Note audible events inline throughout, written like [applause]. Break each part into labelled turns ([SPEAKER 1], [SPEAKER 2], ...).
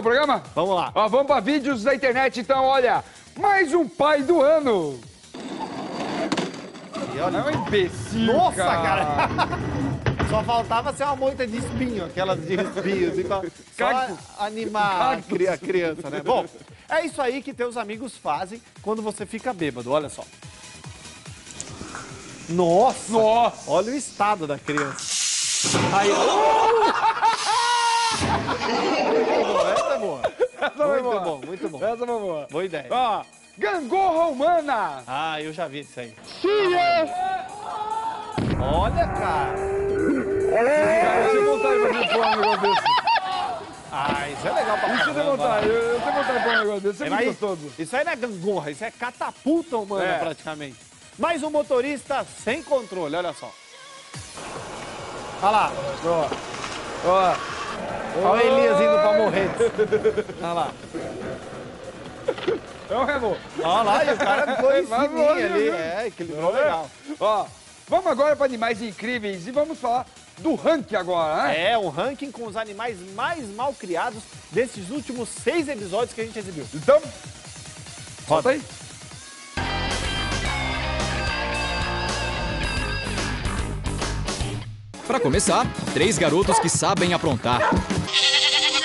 [SPEAKER 1] o programa?
[SPEAKER 2] Vamos lá.
[SPEAKER 1] Ó, vamos para vídeos da internet, então, olha. Mais um pai do ano.
[SPEAKER 2] E olha-
[SPEAKER 1] É um imbecil,
[SPEAKER 2] Nossa,
[SPEAKER 1] cara.
[SPEAKER 2] cara! [laughs] Só faltava ser uma moita de espinho, aquelas de espinho, assim, pra-
[SPEAKER 1] Cacto.
[SPEAKER 2] só animar a criança, né? Bom, é isso aí que teus amigos fazem quando você fica bêbado, olha só. Nossa!
[SPEAKER 1] Nossa.
[SPEAKER 2] Olha o estado da criança. Aí, ó. Essa é boa.
[SPEAKER 1] Essa foi
[SPEAKER 2] Muito bom.
[SPEAKER 1] Essa foi boa.
[SPEAKER 2] Boa ideia.
[SPEAKER 1] Ó, gangorra humana.
[SPEAKER 2] Ah, eu já vi isso aí. Olha, cara.
[SPEAKER 1] Cara, eu tenho vontade de fazer pôr um negócio desse.
[SPEAKER 2] Ah, isso é legal pra
[SPEAKER 1] Isso eu tenho
[SPEAKER 2] caramba.
[SPEAKER 1] vontade. Eu, eu tenho vontade de pôr um negócio desse. Isso é muito
[SPEAKER 2] Mas
[SPEAKER 1] gostoso.
[SPEAKER 2] Isso aí não é gangorra, isso é catapulta humana
[SPEAKER 1] É.
[SPEAKER 2] praticamente. Mais um motorista sem controle, olha só. Olha lá,
[SPEAKER 1] Ó. Ó.
[SPEAKER 2] olha o Elias indo pra morrer. Olha lá.
[SPEAKER 1] É um remo.
[SPEAKER 2] Olha lá, e o cara ficou em cima ali. É, equilibrou legal.
[SPEAKER 1] Ó, vamos agora para animais incríveis e vamos falar do ranking agora, né?
[SPEAKER 2] É um ranking com os animais mais mal criados desses últimos seis episódios que a gente exibiu.
[SPEAKER 1] Então, solta aí.
[SPEAKER 3] Para começar, três garotos que sabem aprontar.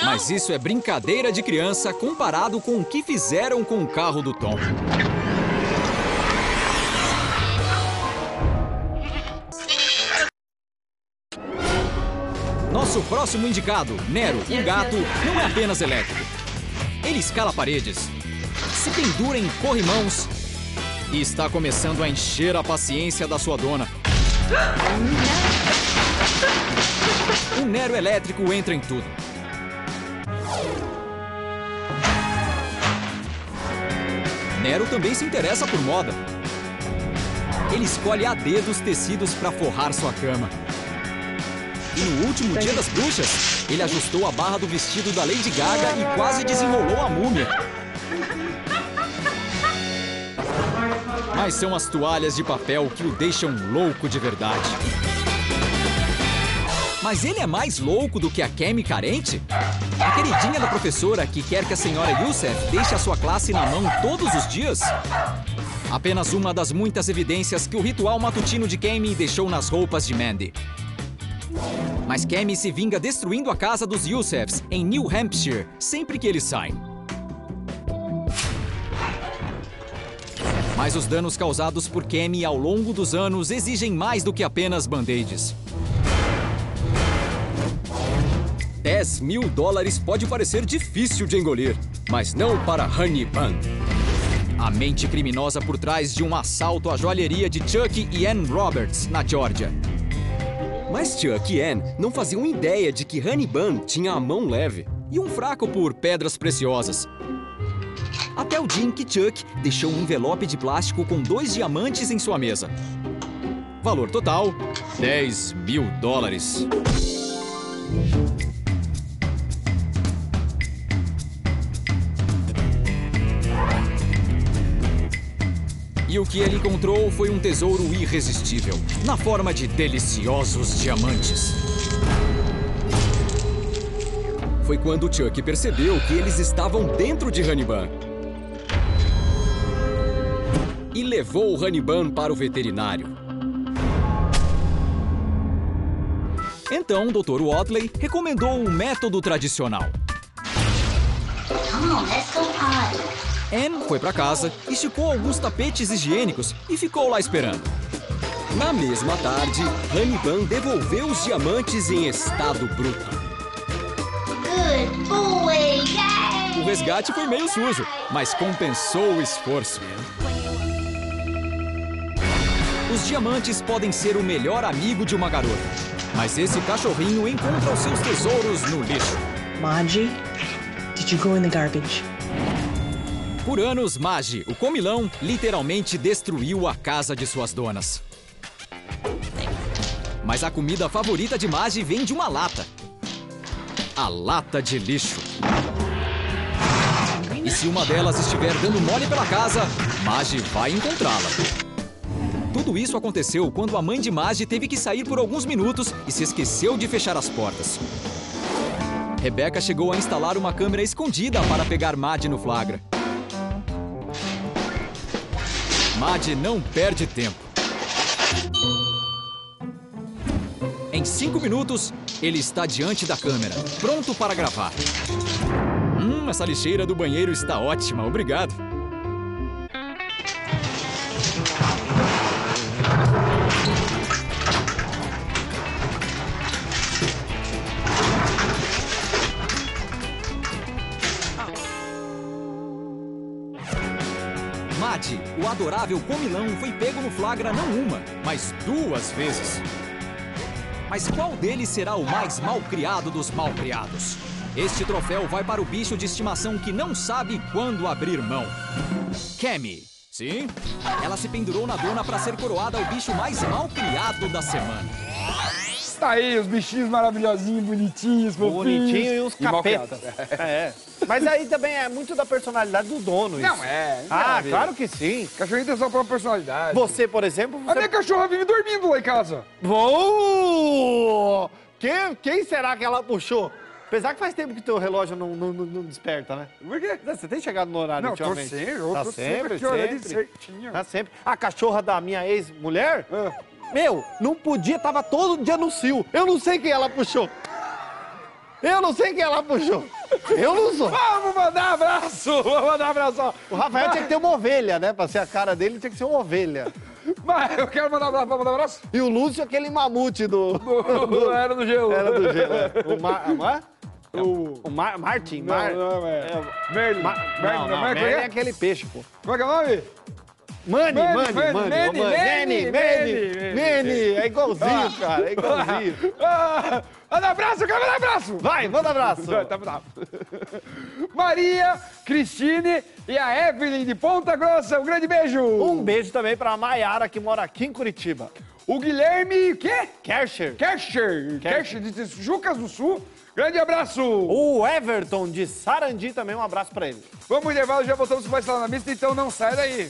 [SPEAKER 3] Mas isso é brincadeira de criança comparado com o que fizeram com o carro do Tom. Nosso próximo indicado, Nero, o gato, não é apenas elétrico. Ele escala paredes, se pendura em corrimãos e está começando a encher a paciência da sua dona. O Nero elétrico entra em tudo. Nero também se interessa por moda. Ele escolhe a dedo os tecidos para forrar sua cama. E no último dia das bruxas, ele ajustou a barra do vestido da Lady Gaga e quase desenrolou a múmia. Mas são as toalhas de papel que o deixam louco de verdade. Mas ele é mais louco do que a Kemi carente? A queridinha da professora que quer que a senhora Youssef deixe a sua classe na mão todos os dias? Apenas uma das muitas evidências que o ritual matutino de Kemi deixou nas roupas de Mandy. Mas Kemi se vinga destruindo a casa dos Youssefs em New Hampshire sempre que eles saem. Mas os danos causados por Kemi ao longo dos anos exigem mais do que apenas band-aids. 10 mil dólares pode parecer difícil de engolir, mas não para Honey Bun. A mente criminosa por trás de um assalto à joalheria de Chuck e Ann Roberts, na Geórgia. Mas Chuck e Ann não faziam ideia de que Honey Bun tinha a mão leve e um fraco por pedras preciosas. Até o dia em que Chuck deixou um envelope de plástico com dois diamantes em sua mesa. Valor total: 10 mil dólares. E o que ele encontrou foi um tesouro irresistível, na forma de deliciosos diamantes. Foi quando Chuck percebeu que eles estavam dentro de Hannibal. E levou o Hannibal para o veterinário. Então, o Dr. Watley recomendou o método tradicional.
[SPEAKER 4] Come on, let's go.
[SPEAKER 3] Anne foi para casa, esticou alguns tapetes higiênicos e ficou lá esperando. Na mesma tarde, Hannibal devolveu os diamantes em estado bruto.
[SPEAKER 4] Good boy, yay!
[SPEAKER 3] O resgate foi meio sujo, mas compensou o esforço. Os diamantes podem ser o melhor amigo de uma garota, mas esse cachorrinho encontra os seus tesouros no lixo.
[SPEAKER 5] Maji, did you go in the garbage?
[SPEAKER 3] Por anos, Magi, o comilão, literalmente destruiu a casa de suas donas. Mas a comida favorita de Magi vem de uma lata. A lata de lixo. E se uma delas estiver dando mole pela casa, Magi vai encontrá-la. Tudo isso aconteceu quando a mãe de Magi teve que sair por alguns minutos e se esqueceu de fechar as portas. Rebeca chegou a instalar uma câmera escondida para pegar Mad no flagra. Mad não perde tempo. Em cinco minutos, ele está diante da câmera, pronto para gravar. Hum, essa lixeira do banheiro está ótima, obrigado. Adorável comilão, foi pego no flagra não uma, mas duas vezes. Mas qual deles será o mais mal criado dos mal criados? Este troféu vai para o bicho de estimação que não sabe quando abrir mão. Kemi. Sim, ela se pendurou na dona para ser coroada o bicho mais mal criado da semana.
[SPEAKER 1] Tá aí, os bichinhos maravilhosinhos, bonitinhos, fofinhos.
[SPEAKER 2] Bonitinho e uns capetas. [laughs] É. Mas aí também é muito da personalidade do dono isso.
[SPEAKER 1] Não é. não tem
[SPEAKER 2] Ah,
[SPEAKER 1] ver.
[SPEAKER 2] claro que sim.
[SPEAKER 1] Cachorrinho tem sua própria personalidade.
[SPEAKER 2] Você, por exemplo,
[SPEAKER 1] A minha
[SPEAKER 2] você...
[SPEAKER 1] cachorra vive dormindo lá em casa.
[SPEAKER 2] Vou! Quem, quem será que ela puxou? Apesar que faz tempo que teu relógio não, não, não- não desperta, né?
[SPEAKER 1] Por quê?
[SPEAKER 2] Você tem chegado no horário
[SPEAKER 1] Não, tô
[SPEAKER 2] ultimamente?
[SPEAKER 1] sempre, eu
[SPEAKER 2] tá
[SPEAKER 1] tô
[SPEAKER 2] sempre,
[SPEAKER 1] sempre
[SPEAKER 2] sempre.
[SPEAKER 1] certinho.
[SPEAKER 2] Tá sempre. A cachorra da minha ex-mulher,
[SPEAKER 1] Ah.
[SPEAKER 2] Meu, não podia, tava todo dia no cio. Eu não sei quem ela puxou. Eu não sei quem ela puxou. Eu não sou.
[SPEAKER 1] Vamos mandar abraço! [laughs] Vamos mandar abraço!
[SPEAKER 2] O Rafael tinha que ter uma ovelha, né? Pra ser a cara dele, tinha que ser uma ovelha.
[SPEAKER 1] Mas eu quero mandar abraço, mandar abraço?
[SPEAKER 2] E o Lúcio, aquele mamute [laughs] do...
[SPEAKER 1] Do- Era do gelo.
[SPEAKER 2] Era do gelo. é. [laughs] O Mar... Mar... O, o Mar... Martin.
[SPEAKER 1] Não,
[SPEAKER 2] Mar...
[SPEAKER 1] não, é.
[SPEAKER 2] é,
[SPEAKER 1] Merlin.
[SPEAKER 2] Mar...
[SPEAKER 1] Merlin,
[SPEAKER 2] Não,
[SPEAKER 1] não,
[SPEAKER 2] não,
[SPEAKER 1] Merlin,
[SPEAKER 2] é
[SPEAKER 1] é?
[SPEAKER 2] aquele peixe, pô.
[SPEAKER 1] Como é que é o nome?
[SPEAKER 2] Mani,
[SPEAKER 1] Mani,
[SPEAKER 2] Mani,
[SPEAKER 1] Mani,
[SPEAKER 2] Mani,
[SPEAKER 1] Mani,
[SPEAKER 2] Mani, é igualzinho, cara, é igualzinho. [laughs]
[SPEAKER 1] Ah, Manda abraço, quero mandar abraço!
[SPEAKER 2] Vai, manda abraço. [laughs]
[SPEAKER 1] Tá bravo. Maria, Cristine e a Evelyn de Ponta Grossa, um grande beijo!
[SPEAKER 2] Um beijo também pra Maiara, que mora aqui em Curitiba.
[SPEAKER 1] O Guilherme, quê?
[SPEAKER 2] Kercher.
[SPEAKER 1] Kercher, Kercher de Jucas do Sul, grande abraço!
[SPEAKER 2] O Everton de Sarandi também, um abraço pra ele.
[SPEAKER 1] Vamos intervalo, já voltamos com mais Sala na Mista, então não sai daí.